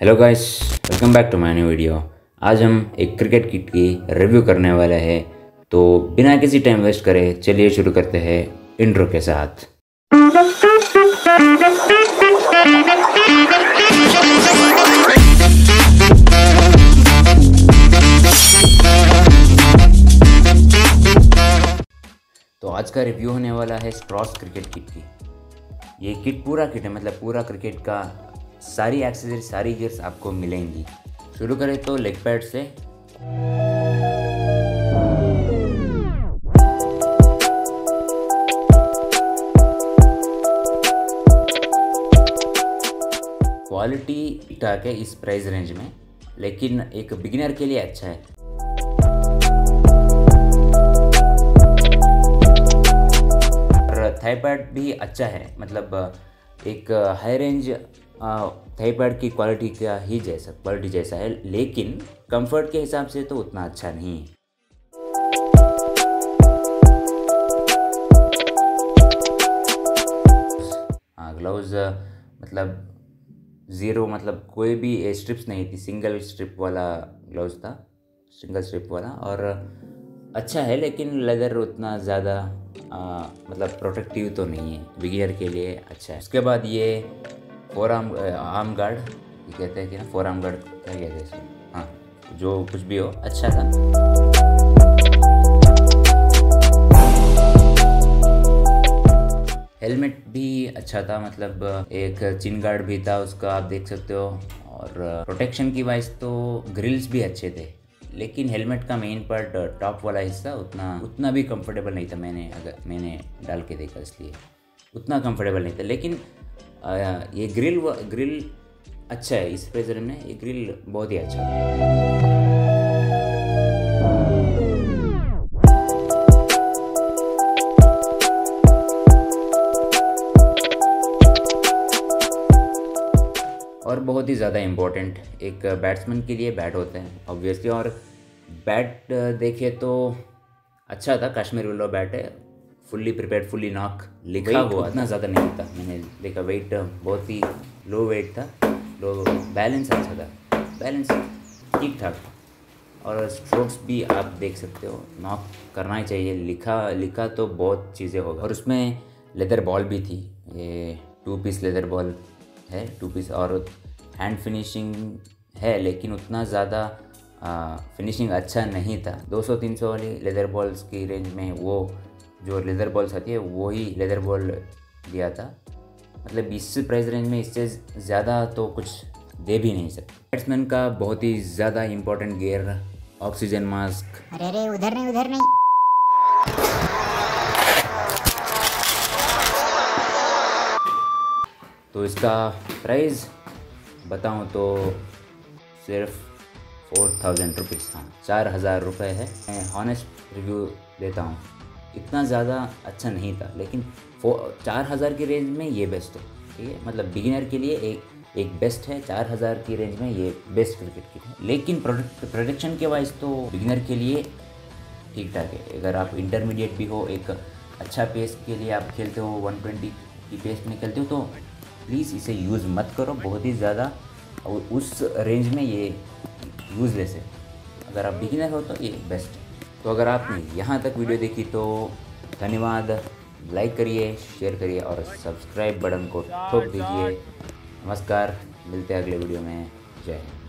Hello guys welcome back to my new video आज हम एक क्रिकेट किट की रिव्यू करने वाले हैं। तो बिना किसी टाइम वेस्ट करे, चलिए शुरू करते हैं इंट्रो के साथ। तो आज का रिव्यू होने वाला है स्ट्रॉस क्रिकेट किट की। ये किट पूरा किट है मतलब पूरा क्रिकेट का सारी एक्सेसरी सारी गियर्स आपको मिलेंगी। शुरू करें तो लेग पैड से। क्वालिटी ठीक है इस प्राइस रेंज में, लेकिन एक बिगिनर के लिए अच्छा है। और थाईपैड भी अच्छा है मतलब एक हाई रेंज थाईपैड की क्वालिटी का ही जैसा क्वालिटी जैसा है, लेकिन कंफर्ट के हिसाब से तो उतना अच्छा नहीं है। ग्लव्स मतलब ज़ीरो मतलब कोई भी स्ट्रिप्स नहीं थी सिंगल स्ट्रिप वाला ग्लव्स था सिंगल स्ट्रिप वाला, और अच्छा है, लेकिन लेदर उतना ज़्यादा मतलब प्रोटेक्टिव तो नहीं है बिगिनर के लिए अच्छा है। उसके बाद ये फोर आर्म आर्म गार्ड ये कहते हैं कि ना फोर आर्म गार्ड क्या कहते हैं इसमें हाँ जो कुछ भी हो अच्छा था। हेलमेट भी अच्छा था मतलब एक चिन गार्ड भी था उसका, आप देख सकते हो। और प्रोटेक्शन की वाइज तो ग्रिल्स भी अच्छे थे। लेकिन हेलमेट का मेन पार्ट टॉप वाला हिस्सा उतना उतना भी कंफर्टेबल नहीं था मैंने, अगर मैंने डाल के देखा इसलिए। उतना कंफर्टेबल नहीं था। लेकिन ये ग्रिल ग्रिल अच्छा है, इस प्रेजर में ये ग्रिल बहुत ही अच्छा है। और बहुत ही ज़्यादा इम्पोर्टेंट एक बैट्समैन के लिए बैट होते हैं ऑब्वियसली और बैट देखे तो अच्छा था, कश्मीर विलो बैट है। फुल्ली प्रिपेयर्ड फुल्ली नॉक लिखा हुआ इतना ज़्यादा नहीं था। मैंने देखा वेट बहुत ही लो वेट था। लो बैलेंस अच्छा था। बैलेंस ठीक ठाक। और स्ट्रोक्स भी आप देख सकते हो। नॉक करना ही चाहिए। लिखा लिखा तो बहुत चीज़ें होगा। और उसमें लेदर बॉल भी थी। ये टू पीस लेदर बॉल है टू पीस और हैंड फिनिशिंग है लेकिन उतना ज़्यादा फिनिशिंग अच्छा नहीं था। 200-300 वाली लेदर बॉल्स की रेंज में वो जो लेदर बॉल्स आती है वो ही लेदर बॉल दिया था। मतलब इस प्राइस रेंज में इससे ज़्यादा तो कुछ दे भी नहीं सकते। बैट्समैन का बहुत ही ज़्यादा इम्पोर्टेंट गियर ऑक्सीजन मास्क अरे अरे उधर नहीं उधर नहीं। तो इसका प्राइस बताऊँ तो सिर्फ़ फोर थाउज़ेंड रुपीज़ था। चार हज़ार रुपये है। मैं हॉनेस्ट रिव्यू देता हूँ। इतना ज़्यादा अच्छा नहीं था, लेकिन चार हज़ार की रेंज में ये बेस्ट है, ठीक है? मतलब बिगिनर के लिए एक एक बेस्ट है, चार हज़ार की रेंज में ये बेस्ट क्रिकेट किट है। लेकिन प्रोडक्ट प्रोडक्शन के वाइज तो बिगिनर के लिए ठीक ठाक है। अगर आप इंटरमीडिएट भी हो, एक अच्छा पेस के लिए आप खेलते हो 120 की पेस में खेलते हो तो प्लीज़ इसे यूज़ मत करो, बहुत ही ज़्यादा और उस रेंज में ये यूज़लेस है। अगर आप बिगिनर हो तो ये बेस्ट है। तो अगर आपने यहाँ तक वीडियो देखी तो धन्यवाद। लाइक करिए शेयर करिए और सब्सक्राइब बटन को ठोक दीजिए। नमस्कार, मिलते हैं अगले वीडियो में। जय हिंद।